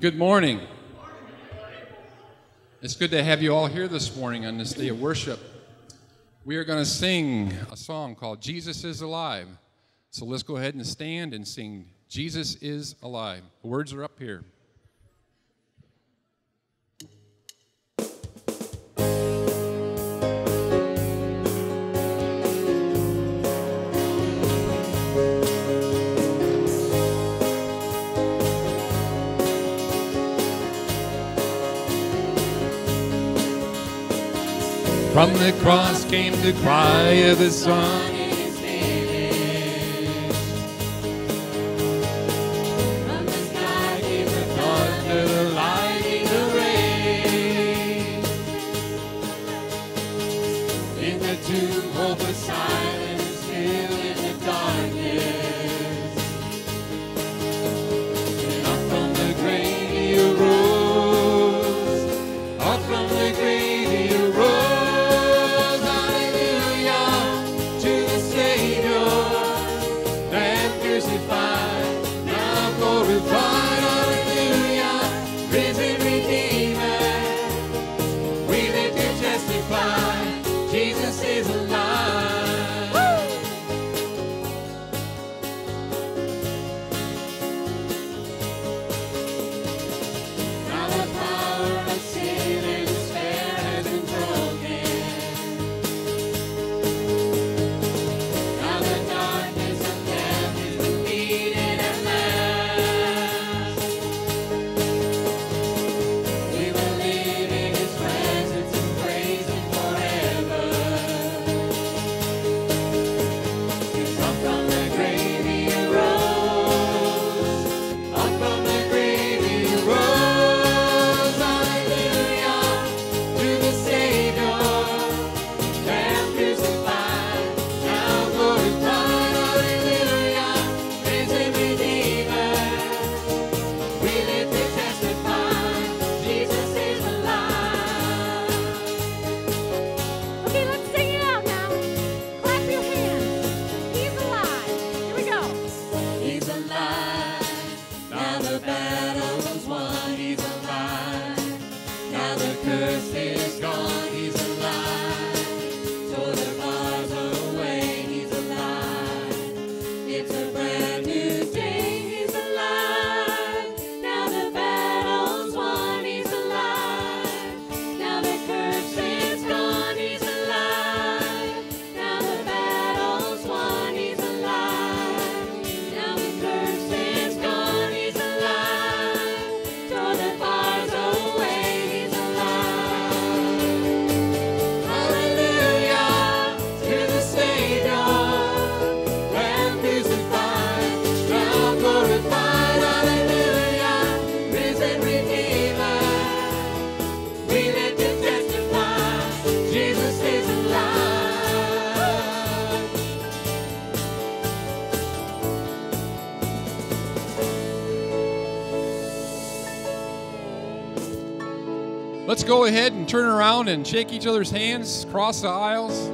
Good morning. It's good to have you all here this morning on this day of worship. We are going to sing a song called Jesus is Alive. So let's go ahead and stand and sing Jesus is Alive. The words are up here. From the cross came the cry of his song. go ahead and turn around and shake each other's hands, cross the aisles.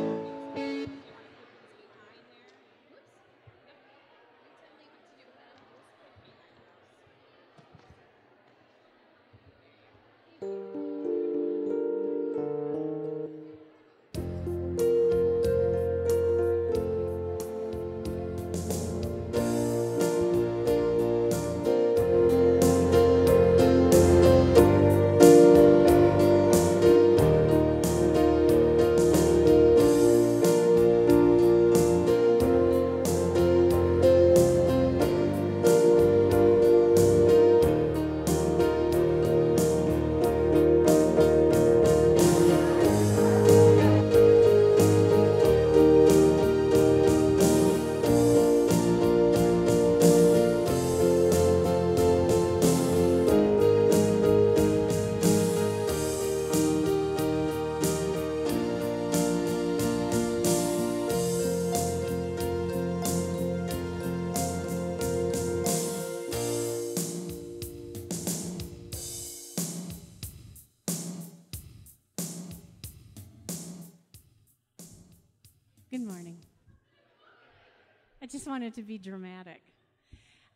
wanted to be dramatic.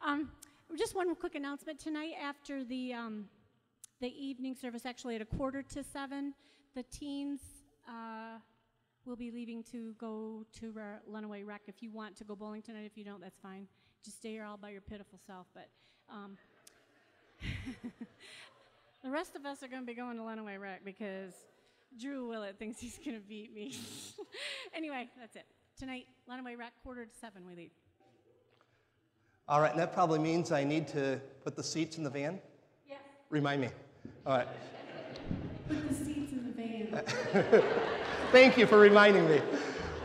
Um, just one quick announcement tonight after the um, the evening service, actually at a quarter to seven, the teens uh, will be leaving to go to Re- Runaway Rec. If you want to go bowling tonight, if you don't, that's fine. Just stay here all by your pitiful self. But um, the rest of us are going to be going to Runaway Rec because Drew Willett thinks he's going to beat me. anyway, that's it. Tonight, Runaway Rec, quarter to seven, we leave. All right, and that probably means I need to put the seats in the van? Yes. Remind me. All right. Put the seats in the van. Thank you for reminding me.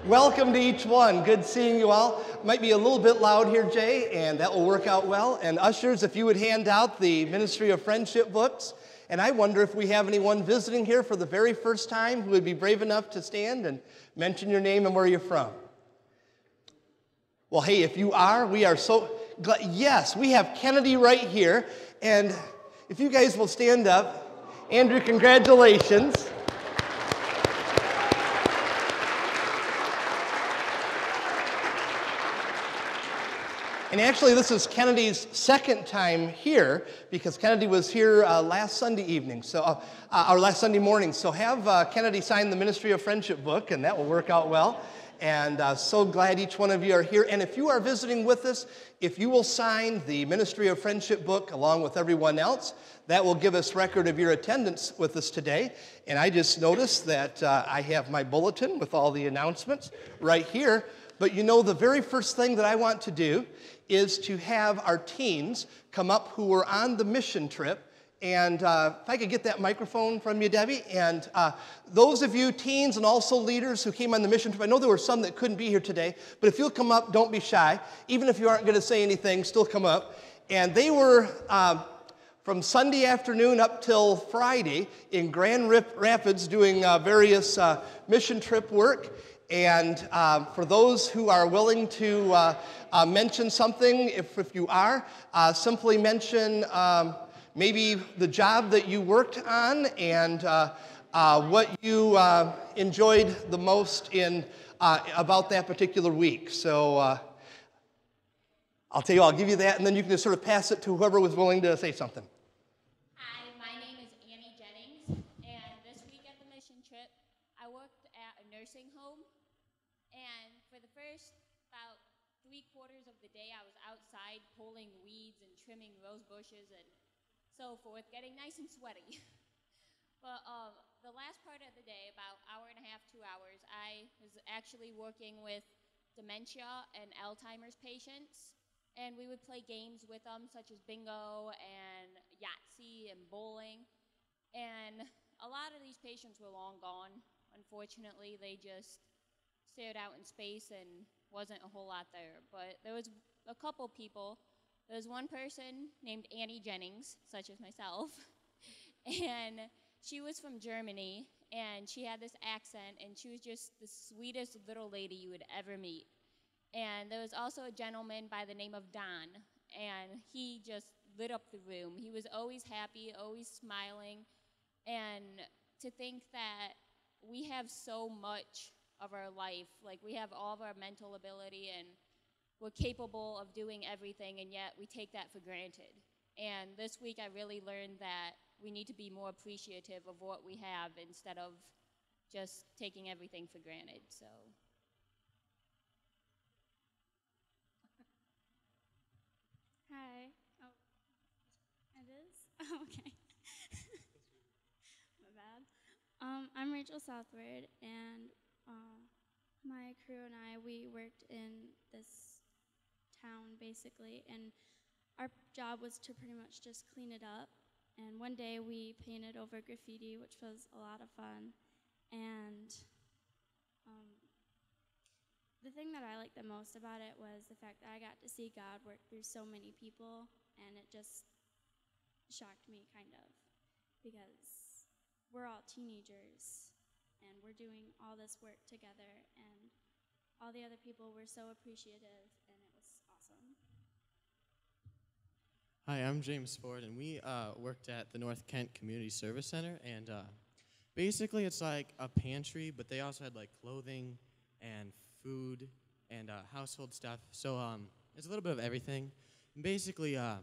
Welcome to each one. Good seeing you all. Might be a little bit loud here, Jay, and that will work out well. And ushers, if you would hand out the Ministry of Friendship books. And I wonder if we have anyone visiting here for the very first time who would be brave enough to stand and mention your name and where you're from. Well, hey, if you are, we are so. Yes, we have Kennedy right here. And if you guys will stand up, Andrew, congratulations. And actually, this is Kennedy's second time here because Kennedy was here uh, last Sunday evening, so uh, uh, last Sunday morning. So have uh, Kennedy sign the Ministry of Friendship book, and that will work out well. And uh, so glad each one of you are here. And if you are visiting with us, if you will sign the Ministry of Friendship book along with everyone else, that will give us record of your attendance with us today. And I just noticed that uh, I have my bulletin with all the announcements right here. But you know, the very first thing that I want to do is to have our teens come up who were on the mission trip. And uh, if I could get that microphone from you, Debbie. And uh, those of you teens and also leaders who came on the mission trip, I know there were some that couldn't be here today, but if you'll come up, don't be shy. Even if you aren't going to say anything, still come up. And they were uh, from Sunday afternoon up till Friday in Grand Rapids doing uh, various uh, mission trip work. And um, for those who are willing to uh, uh, mention something, if, if you are, uh, simply mention um, maybe the job that you worked on and uh, uh, what you uh, enjoyed the most in about that particular week. So I'll tell you, I'll give you that, and then you can just sort of pass it to whoever was willing to say something. Hi, my name is Annie Jennings, and this week at the mission trip, I worked at a nursing home. And for the first about three quarters of the day, I was outside pulling weeds and trimming rose bushes and so forth, getting nice and sweaty. but um, the last part of the day, about hour and a half, two hours, I was actually working with dementia and Alzheimer's patients and we would play games with them, such as bingo and Yahtzee and bowling. And a lot of these patients were long gone. Unfortunately, they just stared out in space and wasn't a whole lot there. But there was a couple people. There was one person named Annie Jennings, such as myself, and she was from Germany, and she had this accent, and she was just the sweetest little lady you would ever meet. And there was also a gentleman by the name of Don, and he just lit up the room. He was always happy, always smiling, and to think that we have so much of our life, like we have all of our mental ability and we're capable of doing everything, and yet we take that for granted. And this week I really learned that we need to be more appreciative of what we have instead of just taking everything for granted. So. Hi. Oh, it is? Oh, okay. My bad. Um, I'm Rachel Southward, and uh, my crew and I, we worked in this town basically, and our job was to pretty much just clean it up. And one day we painted over graffiti, which was a lot of fun. And um, the thing that I liked the most about it was the fact that I got to see God work through so many people, and it just shocked me kind of because we're all teenagers and we're doing all this work together, and all the other people were so appreciative, and it was awesome. Hi, I'm James Ford, and we uh, worked at the North Kent Community Service Center, and uh, basically it's like a pantry, but they also had like clothing and food and uh, household stuff. So um, it's a little bit of everything. And basically, uh,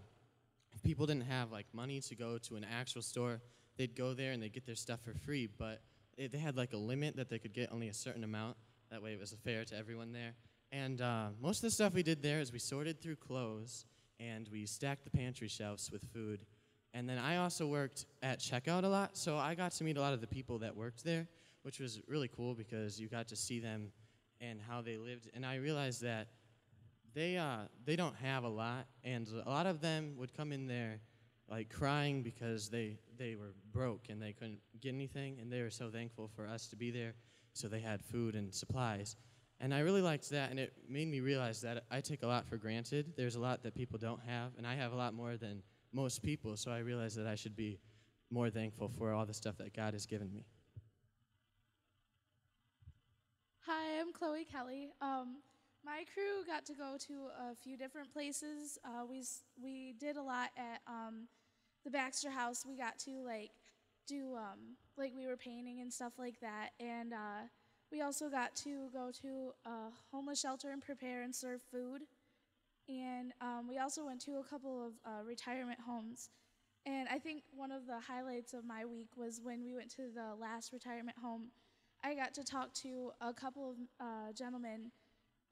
if people didn't have like money to go to an actual store, they'd go there and they'd get their stuff for free. But it, they had like a limit that they could get only a certain amount. That way, it was fair to everyone there. And uh, most of the stuff we did there is we sorted through clothes and we stacked the pantry shelves with food. And then I also worked at checkout a lot, so I got to meet a lot of the people that worked there, which was really cool because you got to see them and how they lived. And I realized that they uh, they don't have a lot, and a lot of them would come in there like crying because they they were broke and they couldn't get anything, and they were so thankful for us to be there, so they had food and supplies. And I really liked that, and it made me realize that I take a lot for granted. There's a lot that people don't have, and I have a lot more than most people, so I realized that I should be more thankful for all the stuff that God has given me. Hi, I'm Chloe Kelly. Um, my crew got to go to a few different places. Uh, we we did a lot at um, the Baxter House. We got to like do um, like we were painting and stuff like that, and uh, we also got to go to a homeless shelter and prepare and serve food. And um, we also went to a couple of uh, retirement homes. And I think one of the highlights of my week was when we went to the last retirement home. I got to talk to a couple of uh, gentlemen,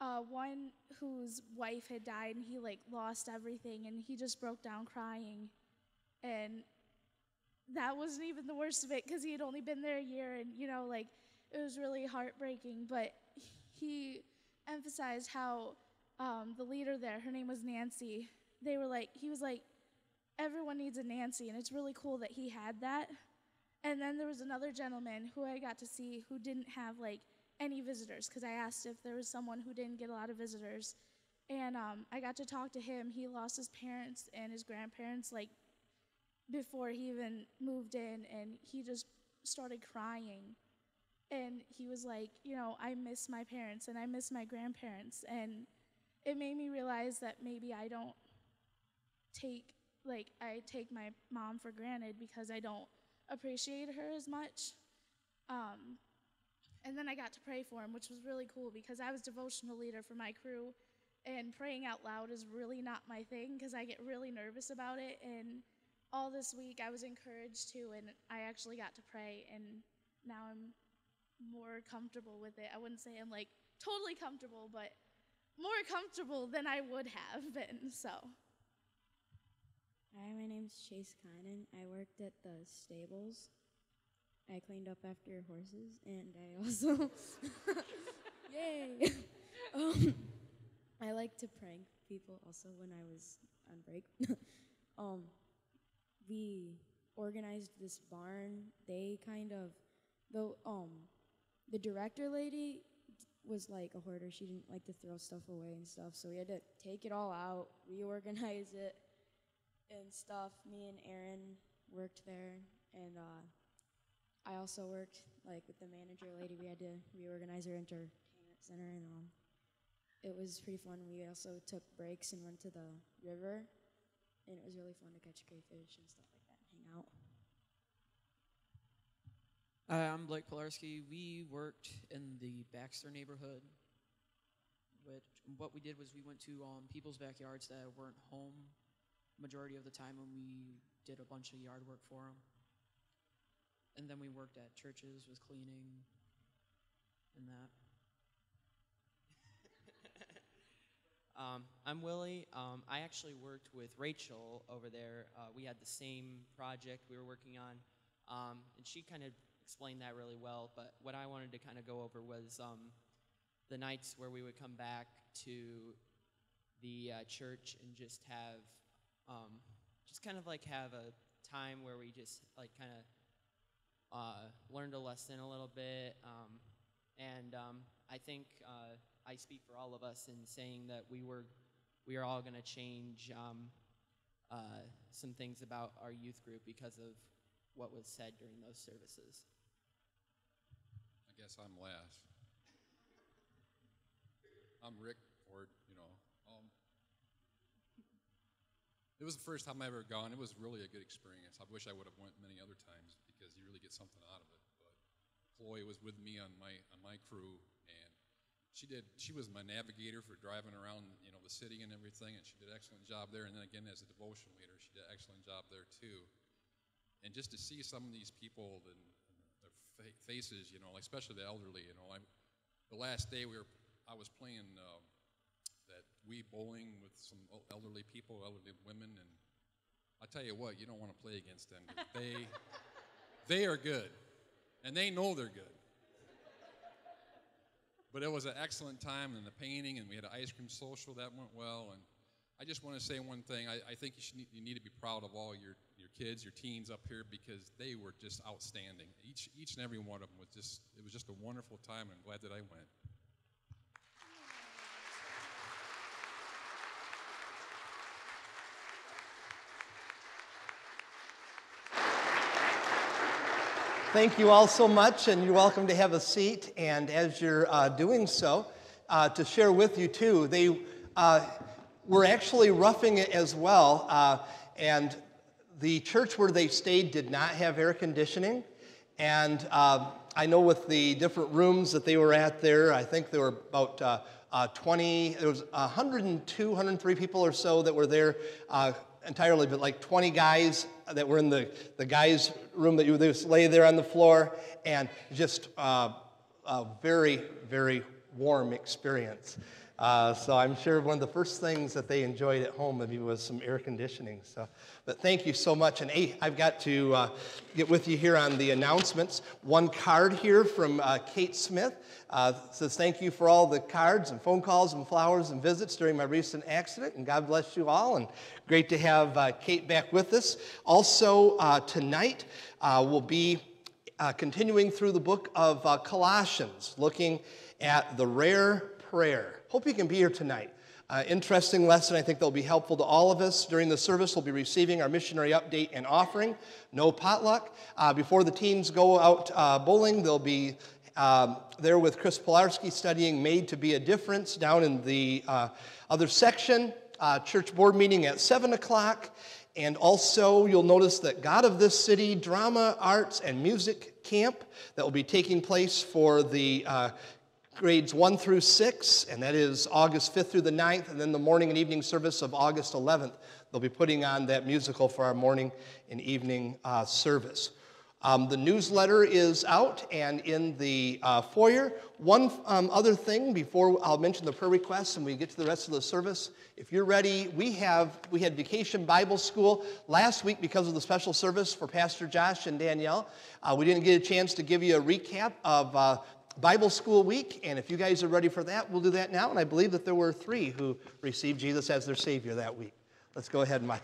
uh, one whose wife had died and he like lost everything and he just broke down crying. And that wasn't even the worst of it because he had only been there a year and you know like it was really heartbreaking. But he emphasized how um, the leader there, her name was Nancy. They were like, he was like, everyone needs a Nancy, and it's really cool that he had that. And then there was another gentleman who I got to see who didn't have like any visitors because I asked if there was someone who didn't get a lot of visitors. And um, I got to talk to him. He lost his parents and his grandparents like before he even moved in, and he just started crying. And he was like, you know, I miss my parents and I miss my grandparents. And it made me realize that maybe I don't take like I take my mom for granted because I don't appreciate her as much. Um, and then I got to pray for him, which was really cool because I was devotional leader for my crew, and praying out loud is really not my thing because I get really nervous about it. And all this week I was encouraged to, and I actually got to pray, and now I'm more comfortable with it. I wouldn't say I'm like totally comfortable, but more comfortable than I would have been. So. Hi, my name's Chase Kynan. I worked at the stables. I cleaned up after horses, and I also, yay! um, I like to prank people also when I was on break. um, we organized this barn. They kind of, though, um, the director lady was like a hoarder. She didn't like to throw stuff away and stuff, so we had to take it all out, reorganize it and stuff. Me and Aaron worked there, and uh, I also worked like with the manager lady. We had to reorganize our entertainment center, and um, it was pretty fun. We also took breaks and went to the river, and it was really fun to catch crayfish and stuff like that, and hang out. Hi, I'm Blake Pilarski. We worked in the Baxter neighborhood. Which what we did was we went to um, people's backyards that weren't home majority of the time, and we did a bunch of yard work for them. And then we worked at churches with cleaning and that. Um, I'm Willie. Um, I actually worked with Rachel over there. Uh, we had the same project we were working on, um, and she kind of explained that really well. But what I wanted to kind of go over was um, the nights where we would come back to the uh, church and just have, um, just kind of like have a time where we just like kind of uh, learned a lesson a little bit. Um, and um, I think uh, I speak for all of us in saying that we were, we are all going to change um, uh, some things about our youth group because of what was said during those services. Guess I'm last. I'm Rick Ford, you know. Um, it was the first time I ever gone. It was really a good experience. I wish I would have went many other times because you really get something out of it. But Chloe was with me on my on my crew, and she did. She was my navigator for driving around, you know, the city and everything, and she did an excellent job there. And then again, as a devotion leader, she did an excellent job there too. And just to see some of these people and faces, you know, especially the elderly, you know, I, the last day we were, I was playing uh, that Wii bowling with some elderly people, elderly women, and I tell you what, you don't want to play against them. They, they are good, and they know they're good. But it was an excellent time, and the painting, and we had an ice cream social that went well. And I just want to say one thing: I, I think you should you need to be proud of all your your kids, your teens up here, because they were just outstanding. Each each and every one of them was just it was just a wonderful time. I'm glad that I went. Thank you all so much, and you're welcome to have a seat. And as you're uh, doing so, uh, to share with you too, they uh, were actually roughing it as well. Uh, and the church where they stayed did not have air conditioning. And uh, I know with the different rooms that they were at there, I think there were about uh, uh, 20, there was 102, 103 people or so that were there uh, entirely, but like 20 guys that were in the, the guys' room that you would just lay there on the floor, and just uh, a very, very warm experience. Uh, so I'm sure one of the first things that they enjoyed at home maybe was some air conditioning. So, but thank you so much. And hey, I've got to uh, get with you here on the announcements. One card here from uh, Kate Smith uh, says thank you for all the cards and phone calls and flowers and visits during my recent accident. And God bless you all. And great to have uh, Kate back with us. Also uh, tonight we'll be continuing through the book of Colossians, looking at the rare prayer. Hope you can be here tonight. Uh, interesting lesson. I think that'll be helpful to all of us. During the service, we'll be receiving our missionary update and offering. No potluck. Uh, before the teens go out uh, bowling, they'll be um, there with Chris Polarski studying Made to Be a Difference down in the uh, other section. Uh, church board meeting at 7 o'clock. And also, you'll notice that God of this City Drama, Arts, and Music Camp that will be taking place for the uh, grades 1 through 6, and that is August 5th through the 9th, and then the morning and evening service of August 11th. They'll be putting on that musical for our morning and evening uh, service. Um, the newsletter is out and in the uh, foyer. One um, other thing before I'll mention the prayer requests and we get to the rest of the service. If you're ready, we have we had Vacation Bible School last week because of the special service for Pastor Josh and Danielle. Uh, we didn't get a chance to give you a recap of uh, Bible School Week, and if you guys are ready for that, we'll do that now. And I believe that there were three who received Jesus as their Savior that week. Let's go ahead and watch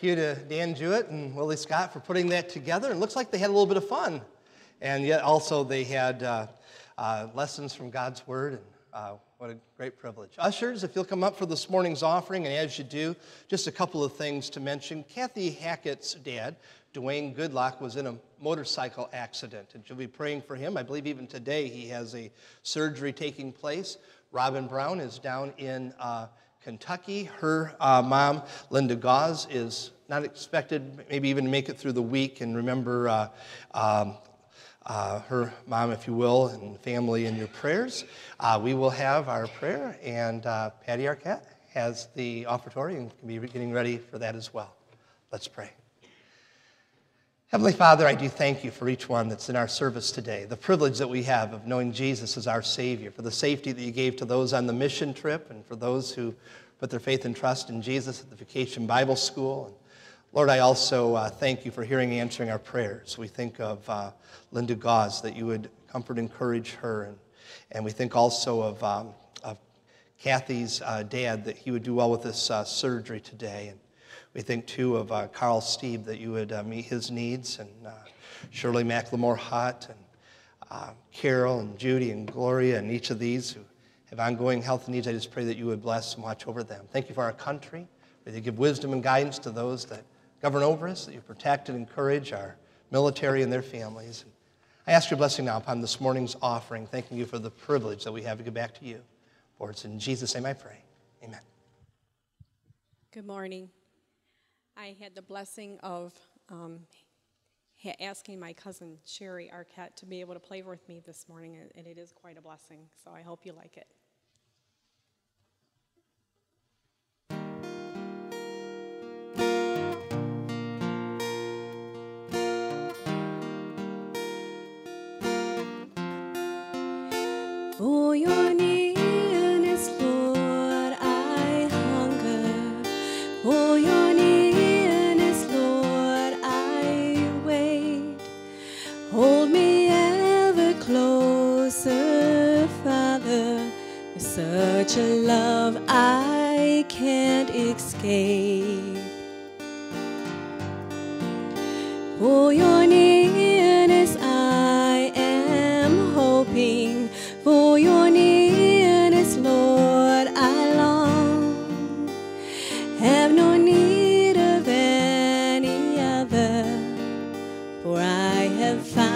thank you to Dan Jewett and Willie Scott for putting that together. It looks like they had a little bit of fun. And yet also they had uh, uh, lessons from God's Word. And uh, what a great privilege. Ushers, if you'll come up for this morning's offering, and as you do, just a couple of things to mention. Kathy Hackett's dad, Dwayne Goodlock, was in a motorcycle accident, and she'll be praying for him. I believe even today he has a surgery taking place. Robin Brown is down in uh, Kentucky. Her uh, mom, Linda Gauze, is not expected maybe even to make it through the week. And remember uh, um, uh, her mom, if you will, and family in your prayers. Uh, we will have our prayer, and uh, Patty Arquette has the offertory and can be getting ready for that as well. Let's pray. Heavenly Father, I do thank you for each one that's in our service today, the privilege that we have of knowing Jesus as our Savior, for the safety that you gave to those on the mission trip, and for those who put their faith and trust in Jesus at the Vacation Bible School. And Lord, I also uh, thank you for hearing and answering our prayers. We think of uh, Linda Gauze, that you would comfort and encourage her. And, and we think also of, um, of Kathy's uh, dad, that he would do well with this uh, surgery today. And we think too of uh, Carl Steve, that you would uh, meet his needs, and uh, Shirley McLemore Hott, and uh, Carol, and Judy, and Gloria, and each of these who have ongoing health needs. I just pray that you would bless and watch over them. Thank you for our country. That you give wisdom and guidance to those that govern over us, that you protect and encourage our military and their families. And I ask your blessing now upon this morning's offering, thanking you for the privilege that we have to give back to you. For it's in Jesus' name I pray. Amen. Good morning. I had the blessing of um, asking my cousin Sherry Arquette to be able to play with me this morning, and- it is quite a blessing. So I hope you like it. For your for I have found.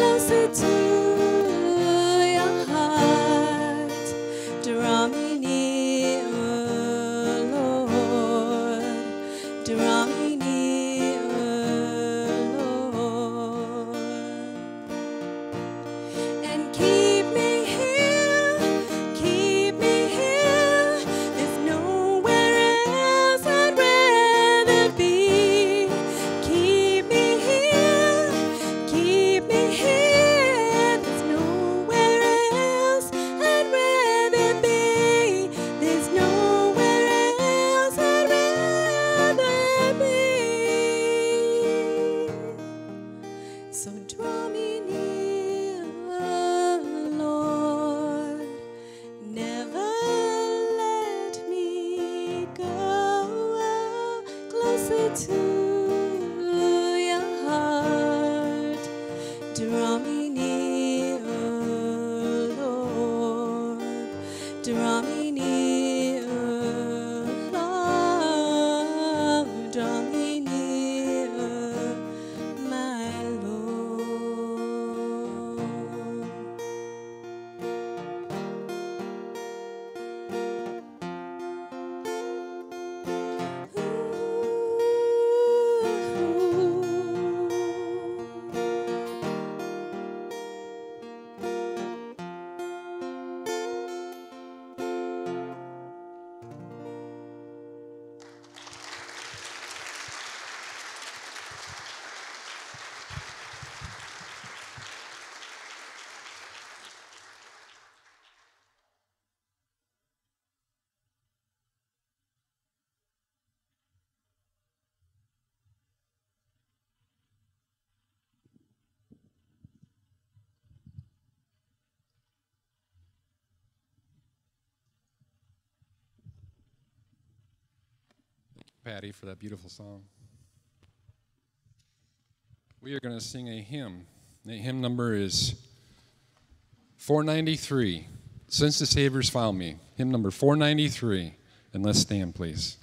closer to Patty, for that beautiful song. We are going to sing a hymn. The hymn number is 493 Since the Savior's Found Me. Hymn number 493. And let's stand, please.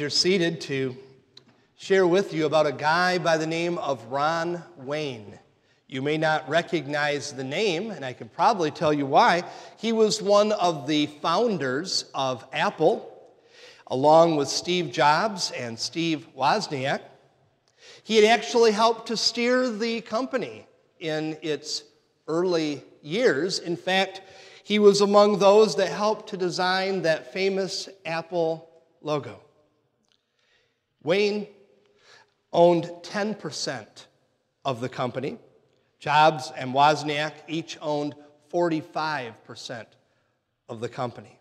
You're seated to share with you about a guy by the name of Ron Wayne. You may not recognize the name, and I can probably tell you why. He was one of the founders of Apple, along with Steve Jobs and Steve Wozniak. He had actually helped to steer the company in its early years. In fact, he was among those that helped to design that famous Apple logo. Wayne owned 10% of the company. Jobs and Wozniak each owned 45% of the company.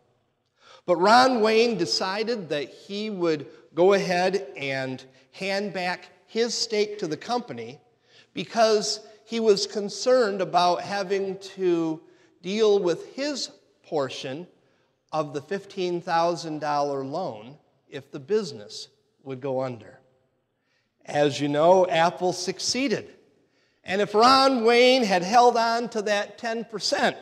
But Ron Wayne decided that he would go ahead and hand back his stake to the company because he was concerned about having to deal with his portion of the $15,000 loan if the business would go under. As you know, Apple succeeded. And if Ron Wayne had held on to that 10%,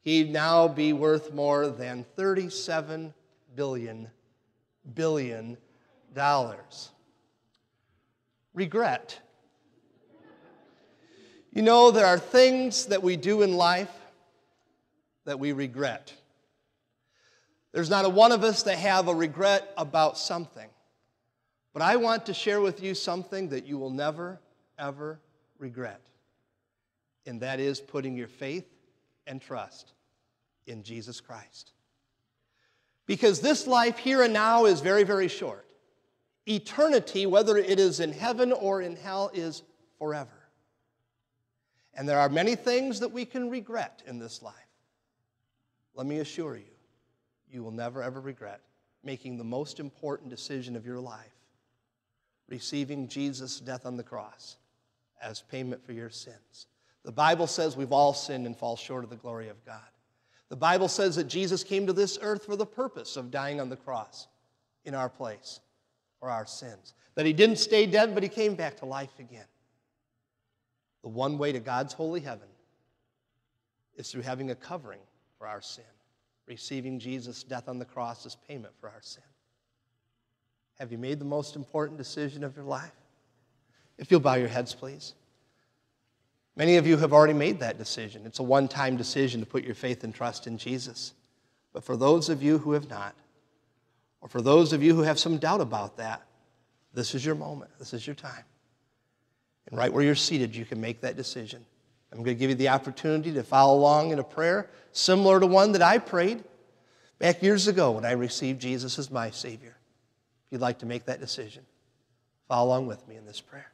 he'd now be worth more than 37 billion billion dollars. Regret. You know, there are things that we do in life that we regret. There's not a one of us that have a regret about something. But I want to share with you something that you will never, ever regret. And that is putting your faith and trust in Jesus Christ. Because this life here and now is very, very short. Eternity, whether it is in heaven or in hell, is forever. And there are many things that we can regret in this life. Let me assure you, you will never, ever regret making the most important decision of your life receiving Jesus' death on the cross as payment for your sins. The Bible says we've all sinned and fall short of the glory of God. The Bible says that Jesus came to this earth for the purpose of dying on the cross in our place for our sins. That he didn't stay dead, but he came back to life again. The one way to God's holy heaven is through having a covering for our sin, receiving Jesus' death on the cross as payment for our sin. Have you made the most important decision of your life? If you'll bow your heads, please. Many of you have already made that decision. It's a one time decision to put your faith and trust in Jesus. But for those of you who have not, or for those of you who have some doubt about that, this is your moment. This is your time. And right where you're seated, you can make that decision. I'm going to give you the opportunity to follow along in a prayer similar to one that I prayed back years ago when I received Jesus as my Savior. If you'd like to make that decision, follow along with me in this prayer.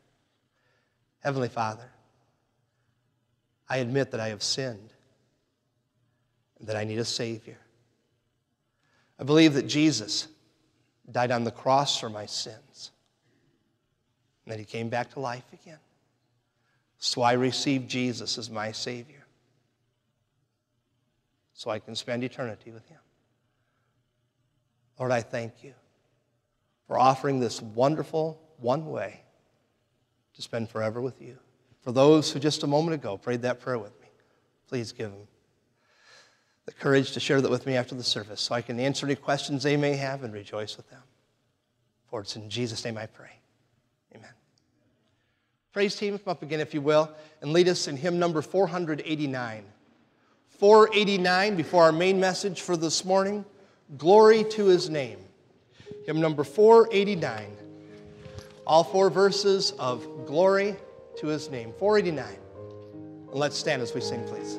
Heavenly Father, I admit that I have sinned and that I need a Savior. I believe that Jesus died on the cross for my sins and that He came back to life again. So I receive Jesus as my Savior so I can spend eternity with Him. Lord, I thank you for offering this wonderful one way to spend forever with you. For those who just a moment ago prayed that prayer with me, please give them the courage to share that with me after the service so I can answer any questions they may have and rejoice with them. For it's in Jesus' name I pray. Amen. Praise team, come up again if you will, and lead us in hymn number 489. 489 before our main message for this morning Glory to his name. Hymn number 489. All four verses of glory to his name. 489. And let's stand as we sing, please.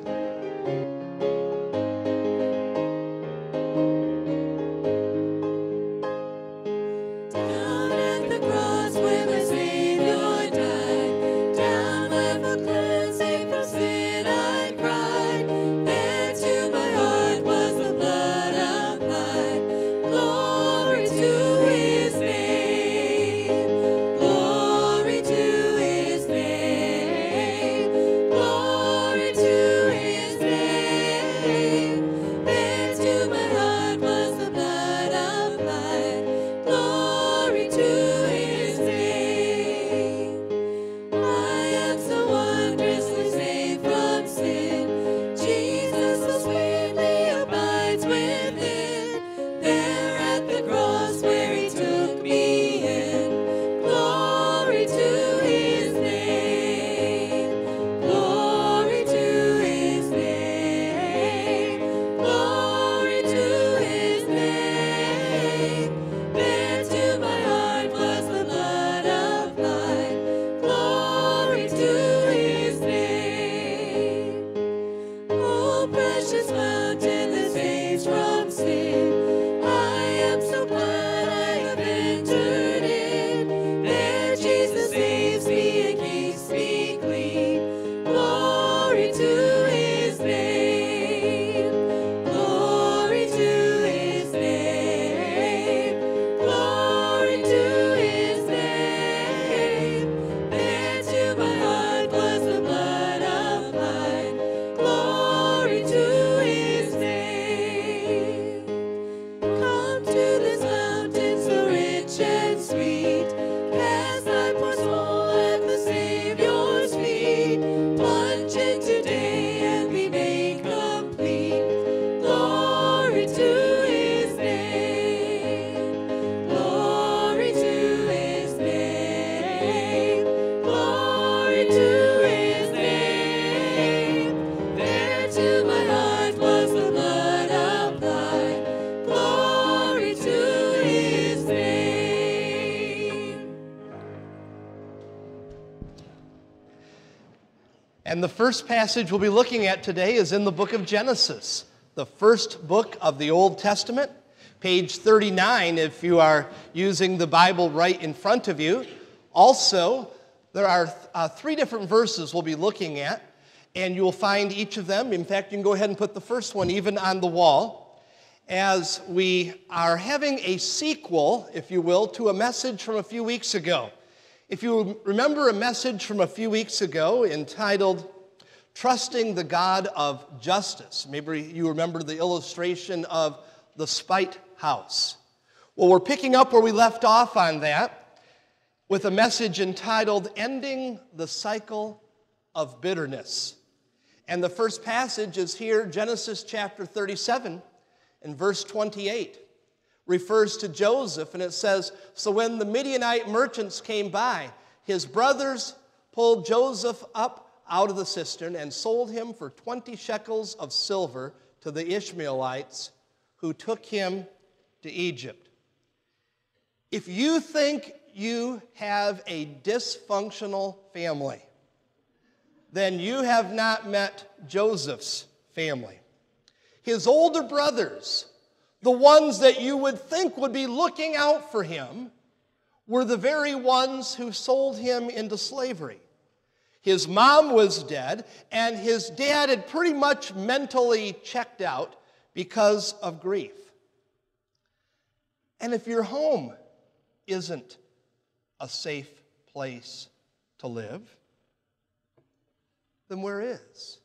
And the first passage we'll be looking at today is in the book of Genesis, the first book of the Old Testament, page 39, if you are using the Bible right in front of you. Also, there are uh, three different verses we'll be looking at, and you'll find each of them. In fact, you can go ahead and put the first one even on the wall, as we are having a sequel, if you will, to a message from a few weeks ago. If you remember a message from a few weeks ago entitled Trusting the God of Justice, maybe you remember the illustration of the Spite House. Well, we're picking up where we left off on that with a message entitled Ending the Cycle of Bitterness. And the first passage is here, Genesis chapter 37 and verse 28 refers to Joseph, and it says, So when the Midianite merchants came by, his brothers pulled Joseph up out of the cistern and sold him for 20 shekels of silver to the Ishmaelites who took him to Egypt. If you think you have a dysfunctional family, then you have not met Joseph's family. His older brothers, the ones that you would think would be looking out for him, were the very ones who sold him into slavery. His mom was dead, and his dad had pretty much mentally checked out because of grief. And if your home isn't a safe place to live, then where is?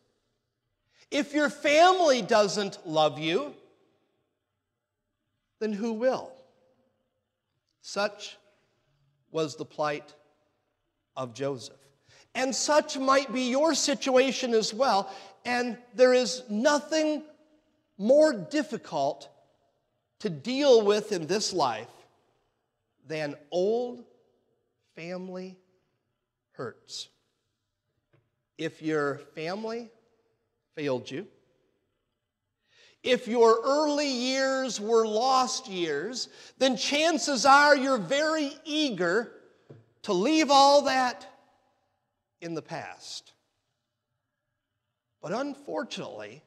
If your family doesn't love you, then who will? Such was the plight of Joseph. And such might be your situation as well. And there is nothing more difficult to deal with in this life than old family hurts. If your family failed you, if your early years were lost years, then chances are you're very eager to leave all that in the past. But unfortunately,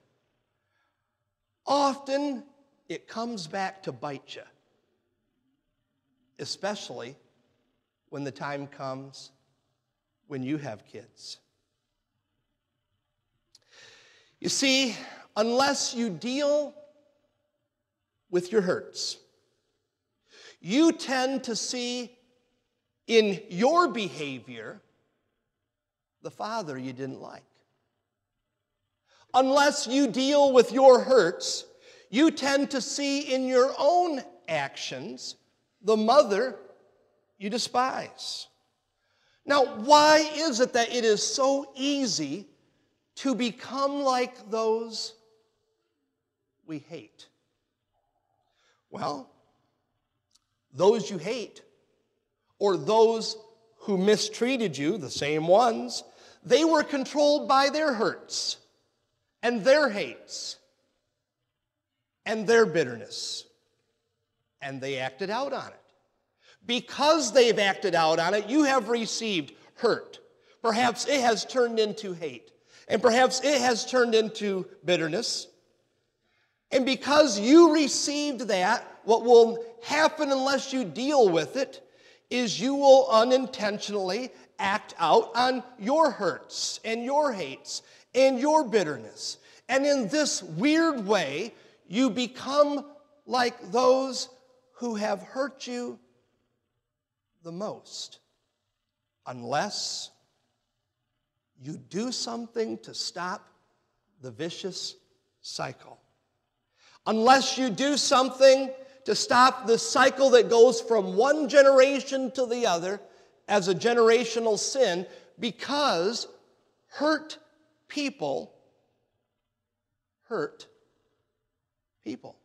often it comes back to bite you, especially when the time comes when you have kids. You see, unless you deal with your hurts, you tend to see in your behavior the father you didn't like. Unless you deal with your hurts, you tend to see in your own actions the mother you despise. Now, why is it that it is so easy to become like those we hate? Well, those you hate, or those who mistreated you, the same ones, they were controlled by their hurts and their hates and their bitterness, and they acted out on it. Because they've acted out on it, you have received hurt. Perhaps it has turned into hate, and perhaps it has turned into bitterness. And because you received that, what will happen unless you deal with it is you will unintentionally act out on your hurts and your hates and your bitterness. And in this weird way, you become like those who have hurt you the most unless you do something to stop the vicious cycle. Unless you do something to stop the cycle that goes from one generation to the other as a generational sin because hurt people hurt people.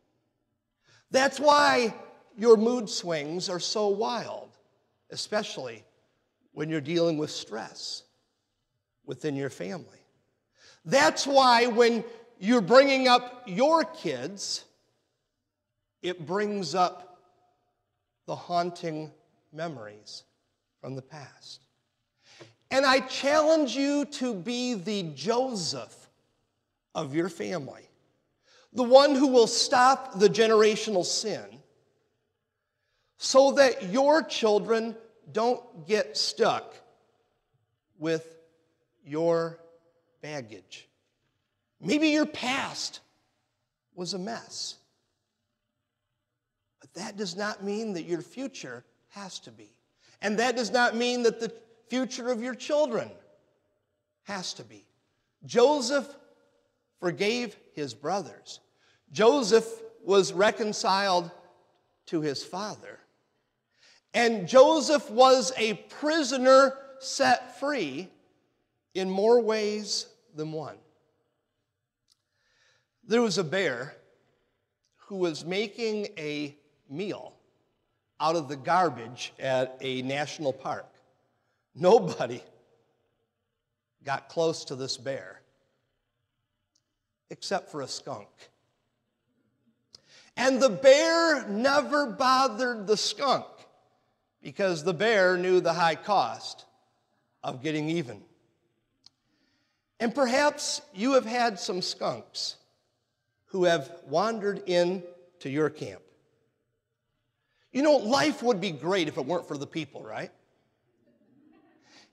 That's why your mood swings are so wild especially when you're dealing with stress within your family. That's why when you're bringing up your kids, it brings up the haunting memories from the past. And I challenge you to be the Joseph of your family, the one who will stop the generational sin so that your children don't get stuck with your baggage. Maybe your past was a mess. But that does not mean that your future has to be. And that does not mean that the future of your children has to be. Joseph forgave his brothers. Joseph was reconciled to his father. And Joseph was a prisoner set free in more ways than one. There was a bear who was making a meal out of the garbage at a national park. Nobody got close to this bear except for a skunk. And the bear never bothered the skunk because the bear knew the high cost of getting even. And perhaps you have had some skunks who have wandered in to your camp. You know, life would be great if it weren't for the people, right?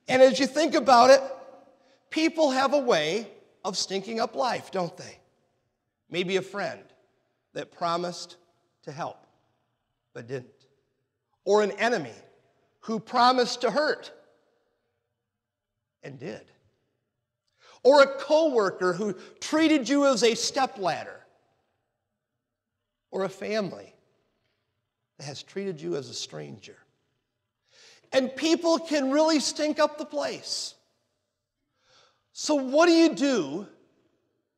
And as you think about it, people have a way of stinking up life, don't they? Maybe a friend that promised to help but didn't or an enemy who promised to hurt and did. Or a coworker who treated you as a stepladder. Or a family that has treated you as a stranger. And people can really stink up the place. So, what do you do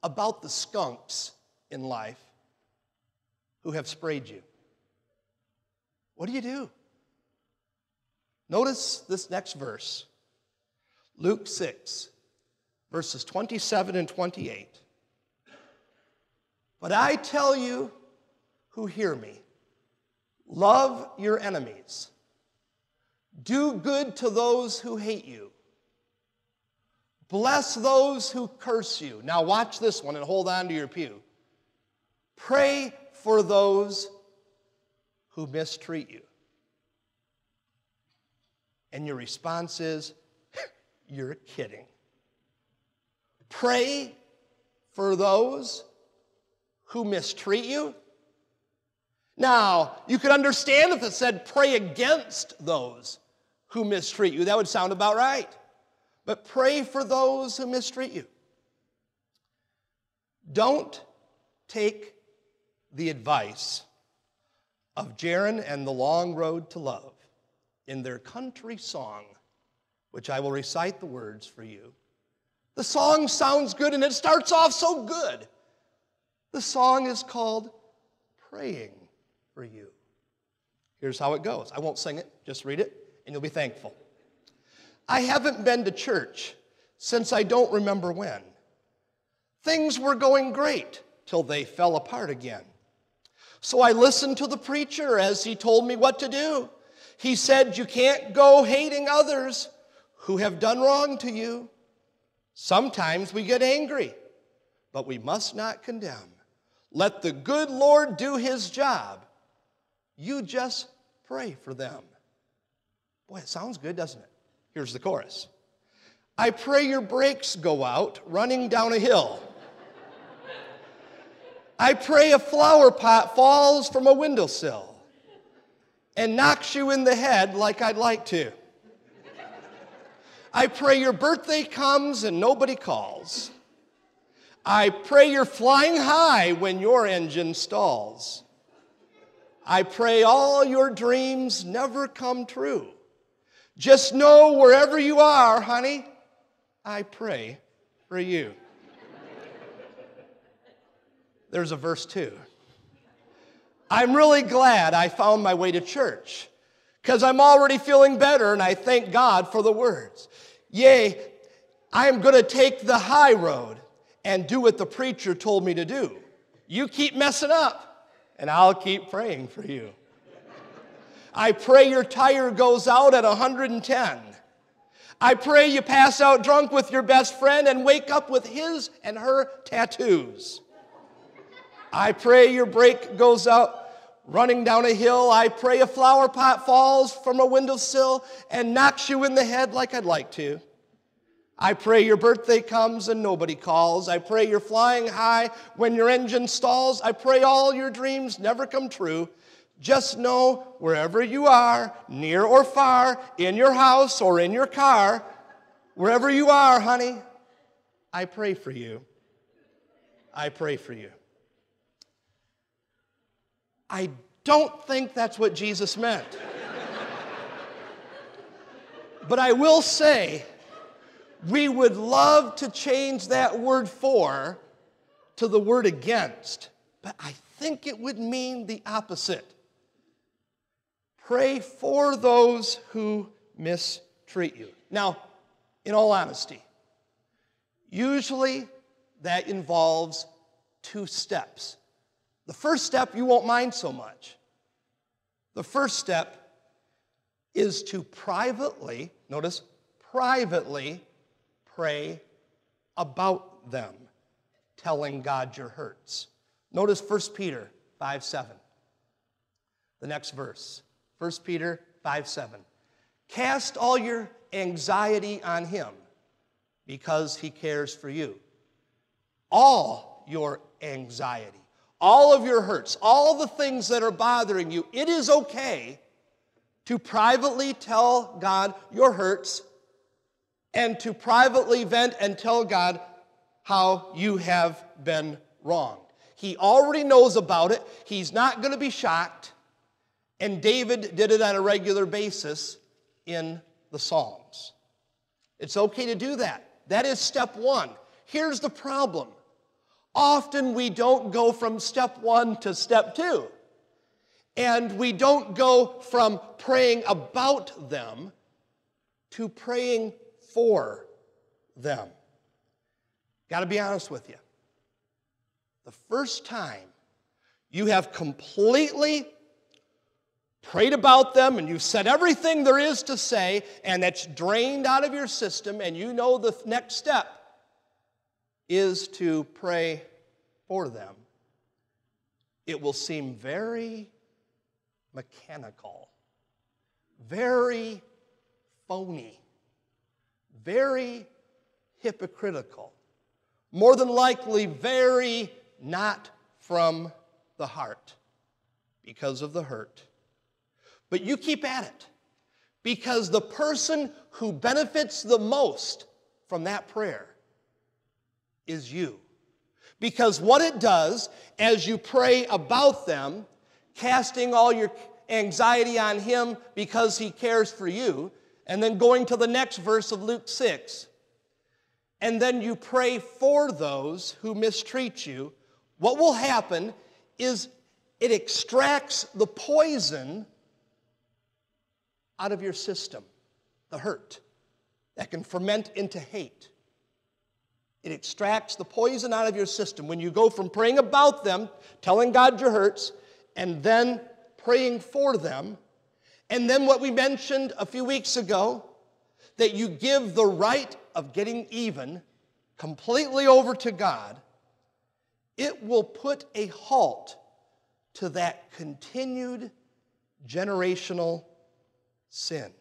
about the skunks in life who have sprayed you? What do you do? Notice this next verse. Luke 6, verses 27 and 28. But I tell you who hear me, love your enemies, do good to those who hate you, bless those who curse you. Now, watch this one and hold on to your pew. Pray for those who mistreat you. And your response is, You're kidding. Pray for those who mistreat you. Now, you could understand if it said, Pray against those who mistreat you. That would sound about right. But pray for those who mistreat you. Don't take the advice of Jaron and the Long Road to Love in their country song, which I will recite the words for you. The song sounds good and it starts off so good. The song is called Praying for You. Here's how it goes. I won't sing it, just read it, and you'll be thankful. I haven't been to church since I don't remember when. Things were going great till they fell apart again. So I listened to the preacher as he told me what to do. He said, You can't go hating others who have done wrong to you. Sometimes we get angry, but we must not condemn. Let the good Lord do his job. You just pray for them. Boy, it sounds good, doesn't it? Here's the chorus I pray your brakes go out running down a hill. I pray a flower pot falls from a windowsill and knocks you in the head like I'd like to. I pray your birthday comes and nobody calls. I pray you're flying high when your engine stalls. I pray all your dreams never come true. Just know wherever you are, honey, I pray for you. There's a verse two. I'm really glad I found my way to church because I'm already feeling better and I thank God for the words. Yea, I am going to take the high road and do what the preacher told me to do. You keep messing up, and I'll keep praying for you. I pray your tire goes out at 110. I pray you pass out drunk with your best friend and wake up with his and her tattoos. I pray your brake goes out running down a hill. I pray a flower pot falls from a windowsill and knocks you in the head like I'd like to. I pray your birthday comes and nobody calls. I pray you're flying high when your engine stalls. I pray all your dreams never come true. Just know wherever you are, near or far, in your house or in your car, wherever you are, honey, I pray for you. I pray for you. I don't think that's what Jesus meant. but I will say, we would love to change that word for to the word against, but I think it would mean the opposite. Pray for those who mistreat you. Now, in all honesty, usually that involves two steps. The first step you won't mind so much. The first step is to privately, notice, privately pray about them, telling God your hurts. Notice 1 Peter 5 7. The next verse 1 Peter 5 7. Cast all your anxiety on him because he cares for you. All your anxiety, all of your hurts, all the things that are bothering you, it is okay to privately tell God your hurts and to privately vent and tell God how you have been wronged. He already knows about it, he's not going to be shocked. And David did it on a regular basis in the Psalms. It's okay to do that. That is step one. Here's the problem often we don't go from step one to step two. And we don't go from praying about them to praying for them. Got to be honest with you. The first time you have completely prayed about them and you've said everything there is to say, and that's drained out of your system, and you know the next step is to pray for them, it will seem very mechanical, very phony, very hypocritical, more than likely, very not from the heart because of the hurt. But you keep at it because the person who benefits the most from that prayer is you. Because what it does as you pray about them, casting all your anxiety on Him because He cares for you, and then going to the next verse of Luke 6, and then you pray for those who mistreat you, what will happen is it extracts the poison out of your system, the hurt that can ferment into hate. It extracts the poison out of your system. When you go from praying about them, telling God your hurts, and then praying for them, and then what we mentioned a few weeks ago, that you give the right of getting even completely over to God, it will put a halt to that continued generational sin.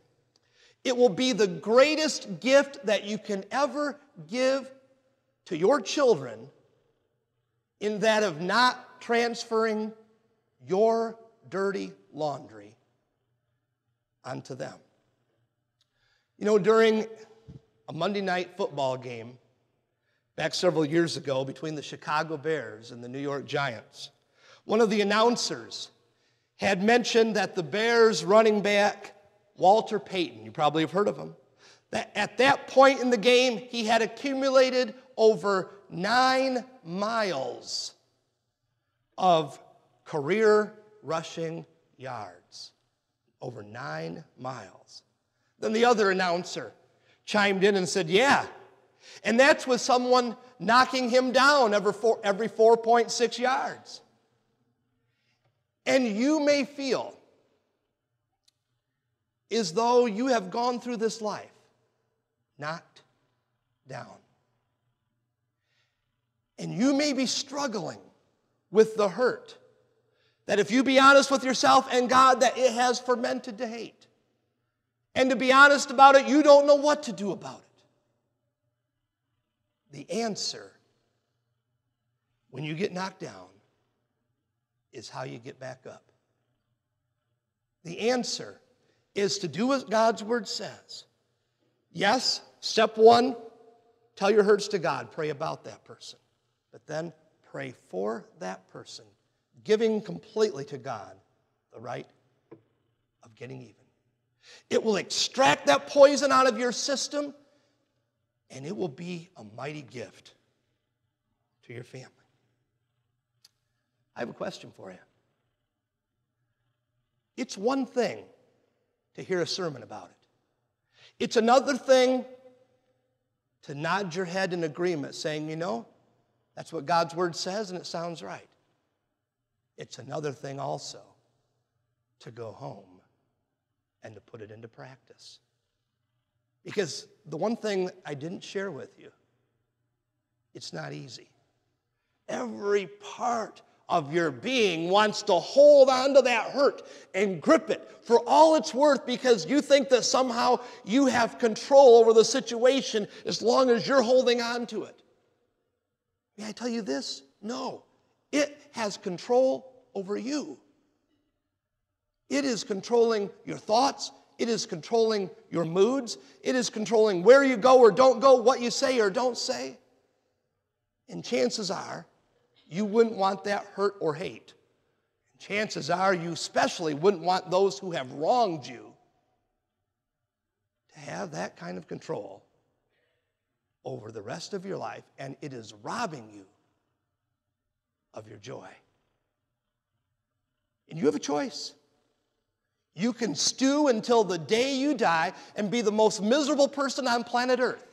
It will be the greatest gift that you can ever give to your children in that of not transferring your dirty laundry onto them. You know, during a Monday night football game back several years ago between the Chicago Bears and the New York Giants, one of the announcers had mentioned that the Bears running back, Walter Payton, you probably have heard of him, that at that point in the game, he had accumulated over nine miles of career rushing yards. Over nine miles. Then the other announcer chimed in and said, Yeah. And that's with someone knocking him down every, four, every 4.6 yards. And you may feel as though you have gone through this life knocked down. And you may be struggling with the hurt that if you be honest with yourself and God, that it has fermented to hate. And to be honest about it, you don't know what to do about it. The answer, when you get knocked down, is how you get back up. The answer is to do what God's word says. Yes, step one, tell your hurts to God, pray about that person. But then pray for that person, giving completely to God the right of getting even. It will extract that poison out of your system, and it will be a mighty gift to your family. I have a question for you. It's one thing to hear a sermon about it, it's another thing to nod your head in agreement, saying, you know, that's what God's word says, and it sounds right. It's another thing also to go home and to put it into practice. Because the one thing I didn't share with you, it's not easy. Every part of your being wants to hold on to that hurt and grip it for all it's worth because you think that somehow you have control over the situation as long as you're holding on to it. May I tell you this? No. It has control over you. It is controlling your thoughts. It is controlling your moods. It is controlling where you go or don't go, what you say or don't say. And chances are, you wouldn't want that hurt or hate. And chances are, you especially wouldn't want those who have wronged you to have that kind of control over the rest of your life, and it is robbing you of your joy. And you have a choice. You can stew until the day you die and be the most miserable person on planet Earth.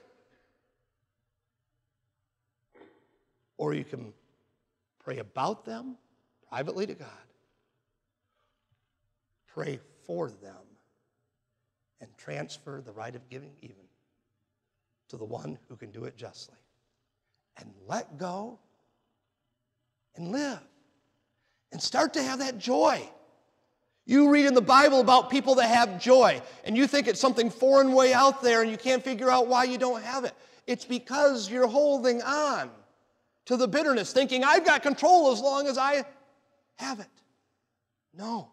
Or you can pray about them privately to God, pray for them, and transfer the right of giving even to the one who can do it justly. And let go and live and start to have that joy. You read in the Bible about people that have joy, and you think it's something foreign way out there, and you can't figure out why you don't have it. It's because you're holding on to the bitterness, thinking, I've got control as long as I have it. No,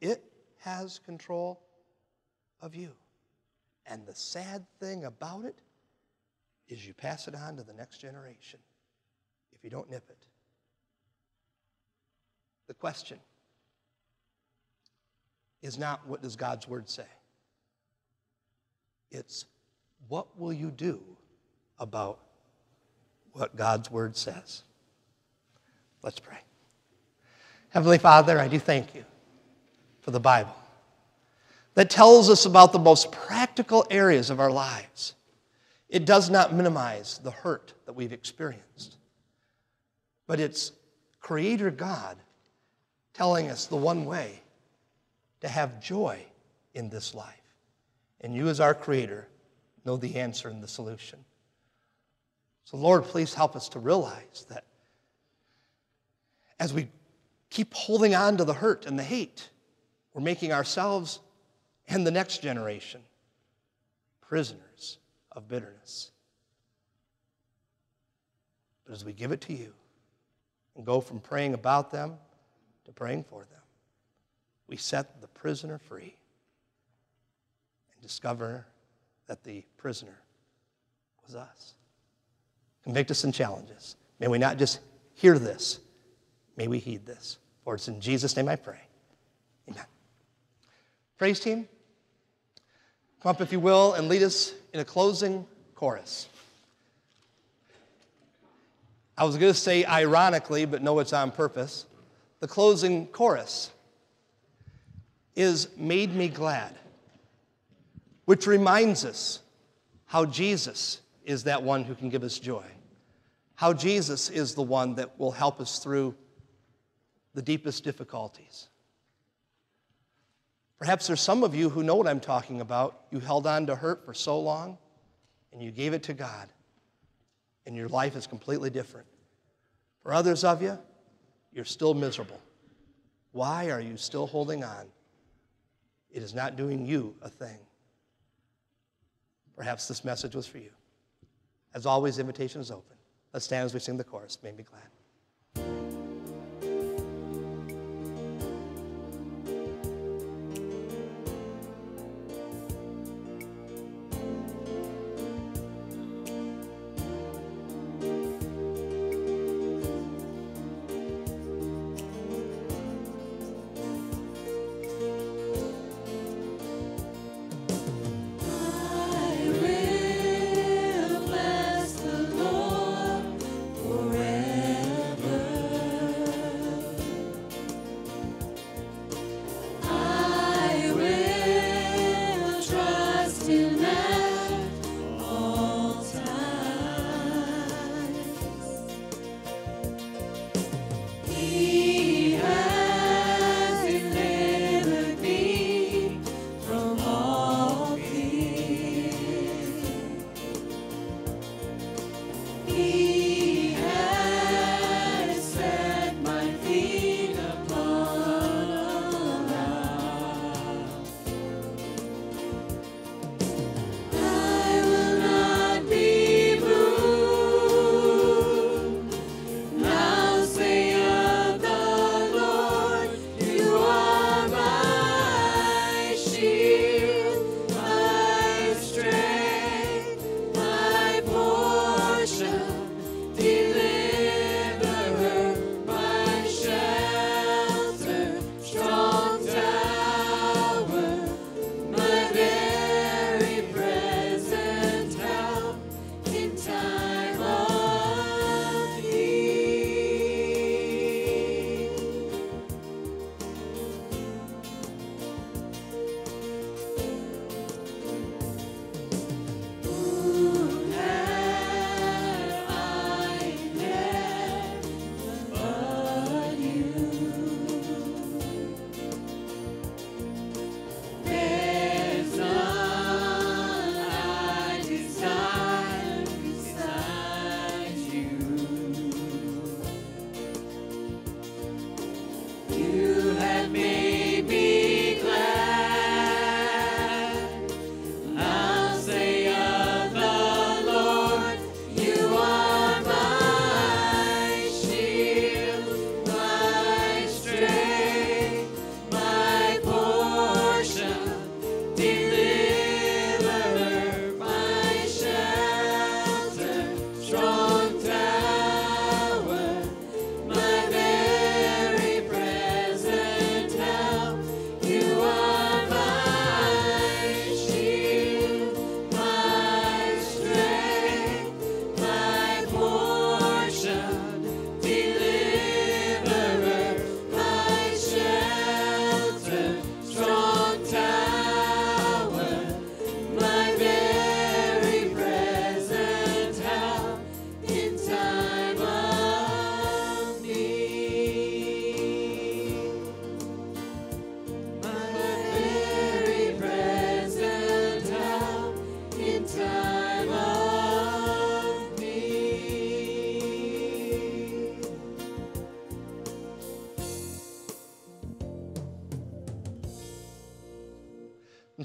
it has control of you. And the sad thing about it is you pass it on to the next generation if you don't nip it. The question is not what does God's word say? It's what will you do about what God's word says? Let's pray. Heavenly Father, I do thank you for the Bible that tells us about the most practical areas of our lives. It does not minimize the hurt that we've experienced, but it's Creator God telling us the one way to have joy in this life. And you, as our Creator, know the answer and the solution. So, Lord, please help us to realize that as we keep holding on to the hurt and the hate, we're making ourselves and the next generation prisoners of bitterness. But as we give it to you and go from praying about them to praying for them, we set the prisoner free and discover that the prisoner was us. Convict us and challenge us. May we not just hear this, may we heed this. For it's in Jesus' name I pray. Amen. Praise team, come up if you will and lead us in a closing chorus. I was going to say ironically, but no, it's on purpose. The closing chorus is Made Me Glad, which reminds us how Jesus is that one who can give us joy, how Jesus is the one that will help us through the deepest difficulties. Perhaps there's some of you who know what I'm talking about. You held on to hurt for so long and you gave it to God, and your life is completely different. For others of you, you're still miserable. Why are you still holding on? It is not doing you a thing. Perhaps this message was for you. As always, invitation is open. Let's stand as we sing the chorus. Make me glad.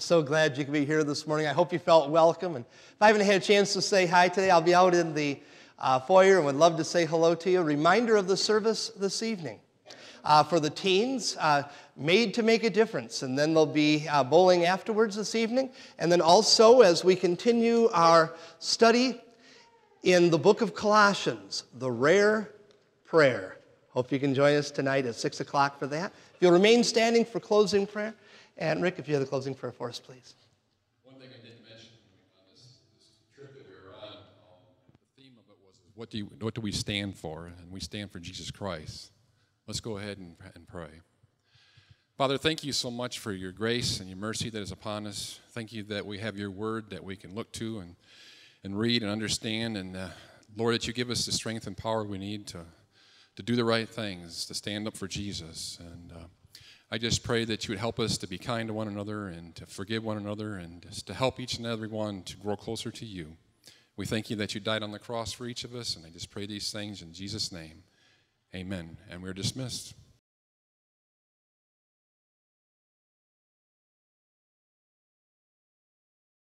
So glad you could be here this morning. I hope you felt welcome. And if I haven't had a chance to say hi today, I'll be out in the uh, foyer and would love to say hello to you. Reminder of the service this evening. Uh, for the teens, uh, made to make a difference. And then there'll be uh, bowling afterwards this evening. And then also, as we continue our study in the book of Colossians, the rare prayer. Hope you can join us tonight at 6 o'clock for that. If you'll remain standing for closing prayer. And Rick, if you have the closing prayer for us, please. One thing I didn't mention on this, this trip that we were on, um, the theme of it was what do, you, what do we stand for? And we stand for Jesus Christ. Let's go ahead and, and pray. Father, thank you so much for your grace and your mercy that is upon us. Thank you that we have your word that we can look to and, and read and understand. And uh, Lord, that you give us the strength and power we need to, to do the right things, to stand up for Jesus. And uh, I just pray that you would help us to be kind to one another and to forgive one another and just to help each and every one to grow closer to you. We thank you that you died on the cross for each of us, and I just pray these things in Jesus' name. Amen. And we're dismissed.